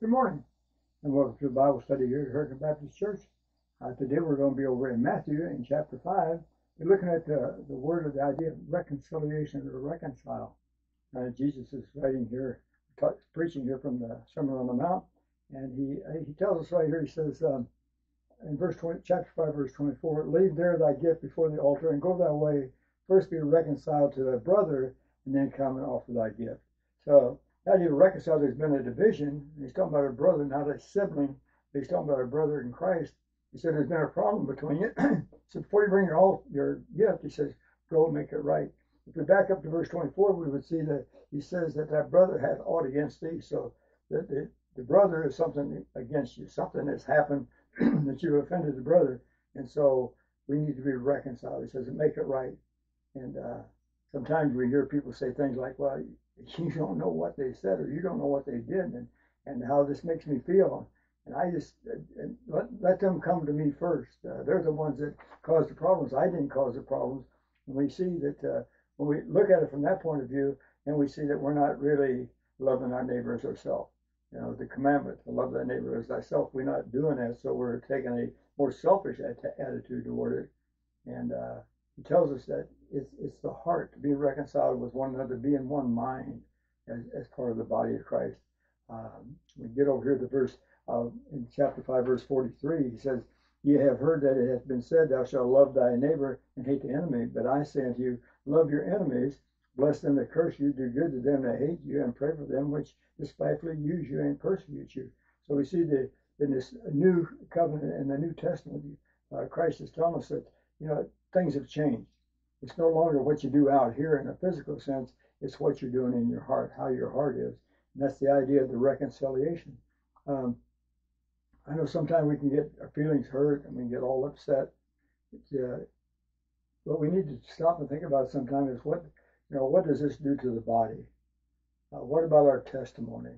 Good morning, and welcome to the Bible study here at Hurricane Baptist Church. Uh, today we're going to be over in Matthew in chapter 5. We're looking at the, the word of the idea of reconciliation or reconcile. Uh, Jesus is writing here, ta- preaching here from the Sermon on the Mount, and he he tells us right here, he says um, in verse 20, chapter 5, verse 24, Leave there thy gift before the altar and go thy way. First be reconciled to thy brother, and then come and offer thy gift. So how do you reconcile? There's been a division. He's talking about a brother, not a sibling. He's talking about a brother in Christ. He said there's been a problem between you. so before you bring your all your gift, he says, go make it right. If we back up to verse 24, we would see that he says that that brother hath aught against thee. So that the, the brother is something against you, something has happened that you have offended the brother. And so we need to be reconciled. He says, make it right. And uh, sometimes we hear people say things like, well, you don't know what they said or you don't know what they did and, and how this makes me feel. And I just uh, let, let them come to me first. Uh, they're the ones that caused the problems. I didn't cause the problems. And we see that uh, when we look at it from that point of view, and we see that we're not really loving our neighbor as ourselves. You know, the commandment to love thy neighbor as thyself, we're not doing that. So we're taking a more selfish attitude toward it. And uh, he tells us that it's, it's the heart to be reconciled with one another, be in one mind as, as part of the body of Christ. Um, we get over here to verse uh, in chapter 5, verse 43. He says, Ye have heard that it hath been said, Thou shalt love thy neighbor and hate the enemy. But I say unto you, Love your enemies, bless them that curse you, do good to them that hate you, and pray for them which despitefully use you and persecute you. So we see that in this new covenant in the New Testament, uh, Christ is telling us that you know things have changed. It's no longer what you do out here in a physical sense, it's what you're doing in your heart, how your heart is. And that's the idea of the reconciliation. Um, I know sometimes we can get our feelings hurt and we can get all upset. Uh, what we need to stop and think about sometimes is what, you know, what does this do to the body? Uh, what about our testimony?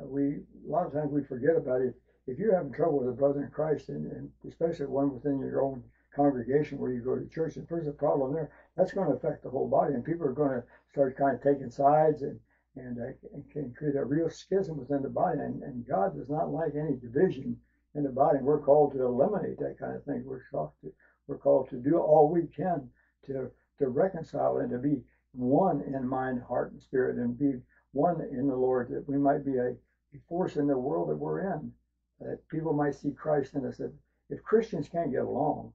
Uh, we a lot of times we forget about it. If you're having trouble with a brother in Christ, and, and especially one within your own congregation where you go to church, if there's a problem there, that's going to affect the whole body, and people are going to start kind of taking sides and and, uh, and can create a real schism within the body. And, and God does not like any division in the body. We're called to eliminate that kind of thing. We're called to we're called to do all we can to to reconcile and to be one in mind, heart, and spirit, and be one in the Lord, that we might be a, a force in the world that we're in, that people might see Christ in us. That if Christians can't get along,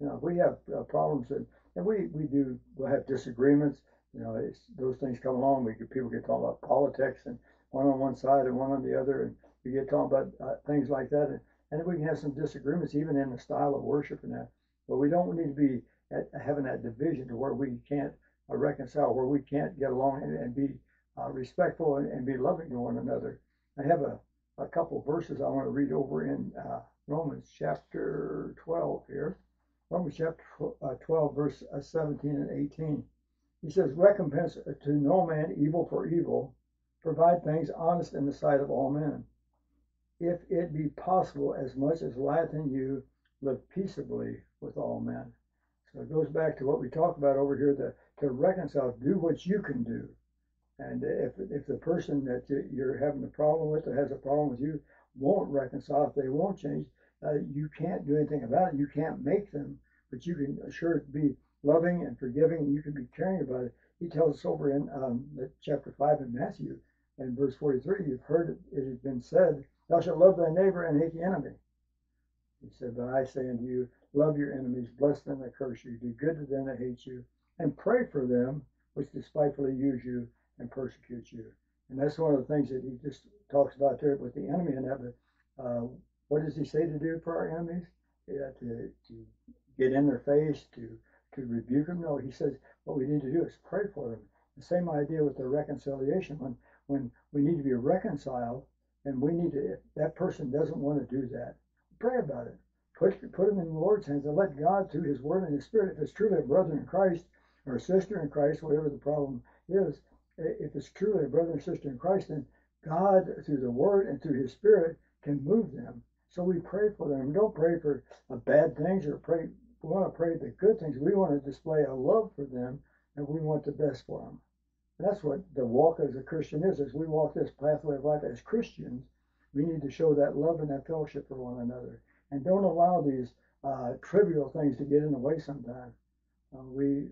you know, we have uh, problems, and, and we, we do, we'll have disagreements. You know, those things come along. We get, people get talking about politics and one on one side and one on the other, and we get talking about uh, things like that. And, and we can have some disagreements even in the style of worship and that. But we don't need to be at, having that division to where we can't uh, reconcile, where we can't get along and, and be uh, respectful and, and, be loving to one another. I have a, a couple verses I want to read over in uh, Romans chapter 12 here. Romans chapter uh, 12, verse uh, 17 and 18. He says, Recompense to no man evil for evil, provide things honest in the sight of all men. If it be possible, as much as lieth in you, live peaceably with all men. So it goes back to what we talk about over here to, to reconcile, do what you can do. And if, if the person that you're having a problem with or has a problem with you won't reconcile, if they won't change, uh, you can't do anything about it. You can't make them, but you can sure be loving and forgiving, you can be caring about it. He tells us over in um, chapter 5 in Matthew, in verse 43, you've heard it, it has been said, Thou shalt love thy neighbor and hate the enemy. He said, But I say unto you, love your enemies, bless them that curse you, do good to them that hate you, and pray for them which despitefully use you and persecute you. And that's one of the things that he just talks about there with the enemy and that. But uh, what does he say to do for our enemies? Yeah, to, to get in their face, to, to rebuke them. No, he says what we need to do is pray for them. The same idea with the reconciliation. When, when we need to be reconciled, and we need to, if that person doesn't want to do that, pray about it. Put, put them in the Lord's hands and let God, through His Word and His Spirit, if it's truly a brother in Christ or a sister in Christ, whatever the problem is, if it's truly a brother and sister in Christ, then God, through the Word and through His Spirit, can move them so we pray for them. Don't pray for the bad things or pray. We want to pray the good things. We want to display a love for them, and we want the best for them. And that's what the walk as a Christian is. As we walk this pathway of life as Christians, we need to show that love and that fellowship for one another. And don't allow these uh, trivial things to get in the way sometimes. Uh, we,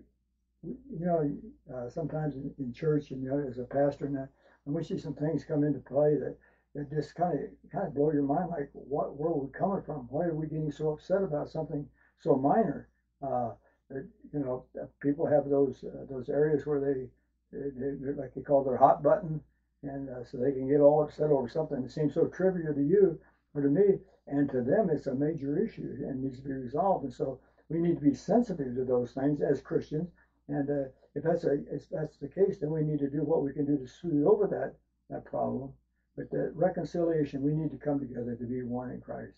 we, you know, uh, sometimes in, in, church, you know, as a pastor, and, that, and we see some things come into play that, that just kind of kind of blow your mind. Like, what? Where are we coming from? Why are we getting so upset about something so minor? Uh, you know, people have those uh, those areas where they, they, they like they call their hot button, and uh, so they can get all upset over something that seems so trivial to you or to me, and to them it's a major issue and needs to be resolved. And so we need to be sensitive to those things as Christians. And uh, if that's a if that's the case, then we need to do what we can do to smooth over that that problem. But the reconciliation, we need to come together to be one in Christ,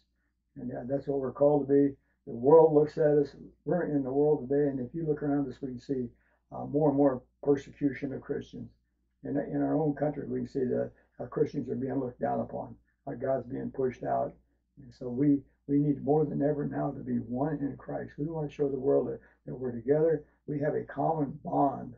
and yeah, that's what we're called to be. The world looks at us. We're in the world today, and if you look around us, we can see uh, more and more persecution of Christians. In, in our own country, we can see that how Christians are being looked down upon, how God's being pushed out. And so we, we need more than ever now to be one in Christ. We want to show the world that, that we're together. We have a common bond.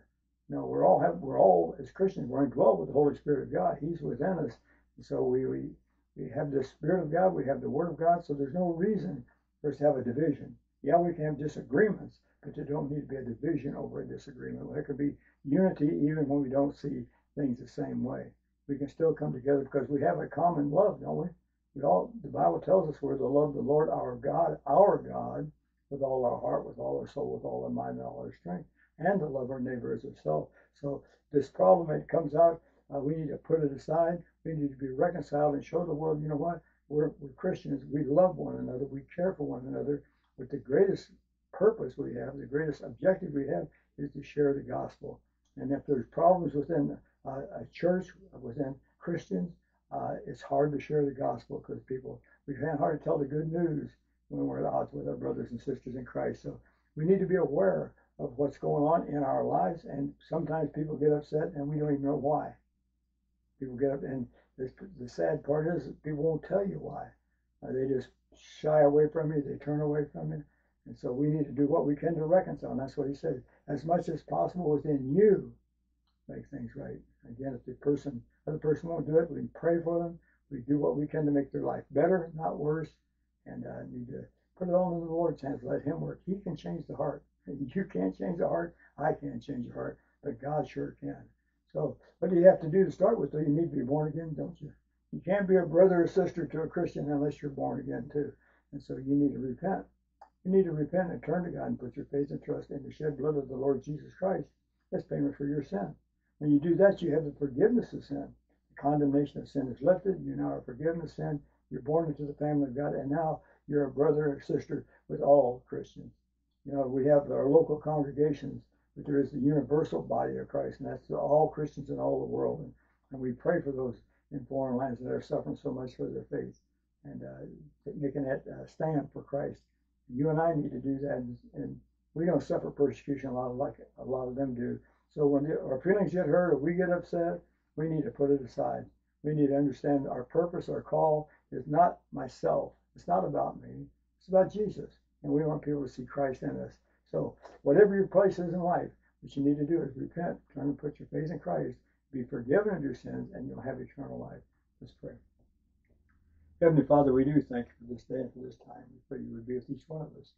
No, we're all have, we're all as Christians we're indwelt with the Holy Spirit of God. He's within us. And so we, we we have the Spirit of God. We have the Word of God. So there's no reason for us to have a division. Yeah, we can have disagreements, but there don't need to be a division over a disagreement. There could be unity even when we don't see things the same way. We can still come together because we have a common love, don't we? We all the Bible tells us we're to love the Lord our God, our God, with all our heart, with all our soul, with all our mind, and all our strength, and to love our neighbor as ourselves. So this problem it comes out, uh, we need to put it aside. We need to be reconciled and show the world, you know what? We're, we're Christians. We love one another. We care for one another. But the greatest purpose we have, the greatest objective we have, is to share the gospel. And if there's problems within uh, a church, within Christians, uh, it's hard to share the gospel because people, we find hard to tell the good news when we're at odds with our brothers and sisters in Christ. So we need to be aware of what's going on in our lives. And sometimes people get upset and we don't even know why. People get up and the, the sad part is people won't tell you why. Uh, they just shy away from you. They turn away from you. And so we need to do what we can to reconcile. And that's what he said. As much as possible within you, make things right. Again, if the person, other person won't do it, we pray for them. We do what we can to make their life better, not worse. And uh, need to put it all in the Lord's hands. Let Him work. He can change the heart. You can't change the heart. I can't change the heart, but God sure can. So, what do you have to do to start with? Do you need to be born again? Don't you? You can't be a brother or sister to a Christian unless you're born again too. And so you need to repent. You need to repent and turn to God and put your faith and trust in the shed blood of the Lord Jesus Christ as payment for your sin. When you do that, you have the forgiveness of sin. The condemnation of sin is lifted. You now are forgiven of sin. You're born into the family of God, and now you're a brother or sister with all Christians. You know, we have our local congregations but there is the universal body of Christ, and that's all Christians in all the world. And, and we pray for those in foreign lands that are suffering so much for their faith and uh, making that uh, stand for Christ. You and I need to do that, and, and, we don't suffer persecution a lot like a lot of them do. So when the, our feelings get hurt or we get upset, we need to put it aside. We need to understand our purpose, our call is not myself. It's not about me. It's about Jesus, and we want people to see Christ in us. So, whatever your place is in life, what you need to do is repent, turn and put your faith in Christ, be forgiven of your sins, and you'll have eternal life. Let's pray. Heavenly Father, we do thank you for this day and for this time. We pray you would be with each one of us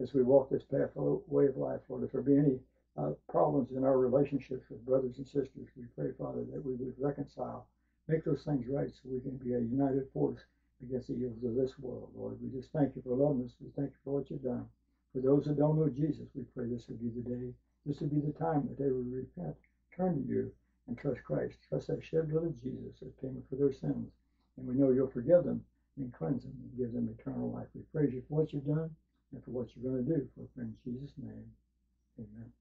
as we walk this path way of life, Lord. If there be any uh, problems in our relationships with brothers and sisters, we pray, Father, that we would reconcile, make those things right so we can be a united force against the evils of this world, Lord. We just thank you for loving us. We thank you for what you've done. For those that don't know Jesus, we pray this would be the day, this would be the time that they would repent, turn to you, and trust Christ. Trust that shed blood of Jesus as payment for their sins. And we know you'll forgive them and cleanse them and give them eternal life. We praise you for what you've done and for what you're going to do. For in Jesus' name, amen.